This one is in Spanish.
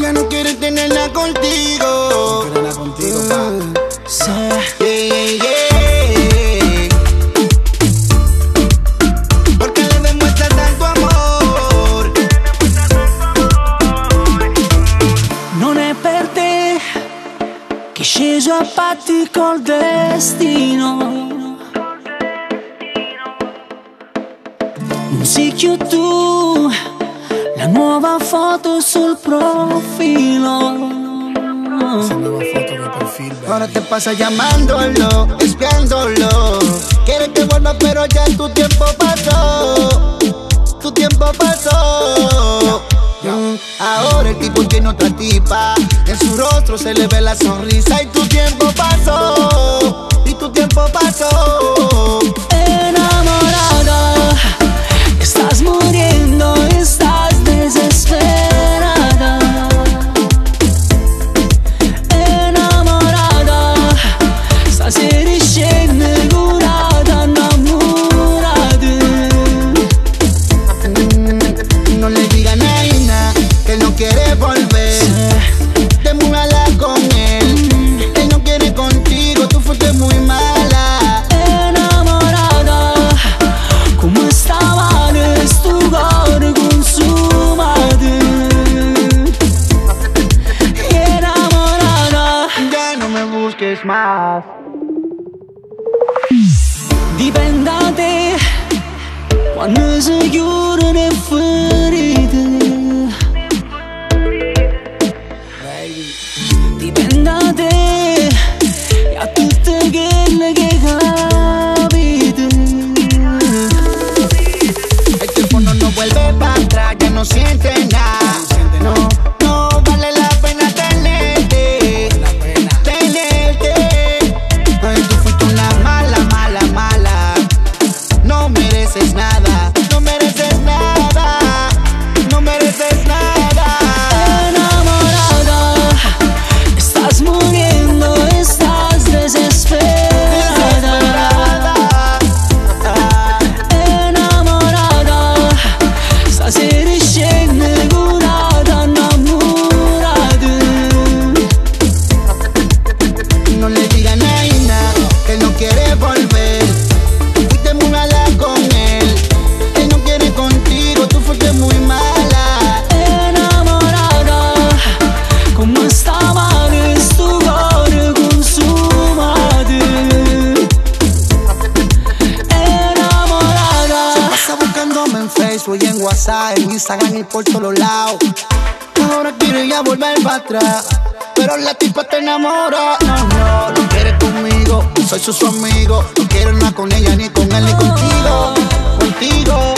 ya no quiere tenerla contigo. No tenerla contigo, pa. So, yeah, yeah, yeah. sceso a patti col destino. Non sei più tu. La nuova foto sul profilo. Esa nueva foto de perfil, baby. Ahora te pasa llamándolo, espiándolo. Quiere que vuelva, pero ya tu tiempo pasó. Tu tiempo pasó. Ahora el tipo tiene otra tipa. En su rostro se le ve la sonrisa. Y tu tiempo pasó. Y tu tiempo pasó. Le ferite. Dipende da te e a tutte quelle che capite. El tiempo no nos vuelve para atrás, ya no siente mereces nada, WhatsApp, en Instagram y por todos lados. Ahora quiere ya volver para atrás. Pero la tipa te enamora. No, no, no quiere conmigo. Soy su, su amigo. No quiero nada con ella, ni con él, ni contigo. Contigo,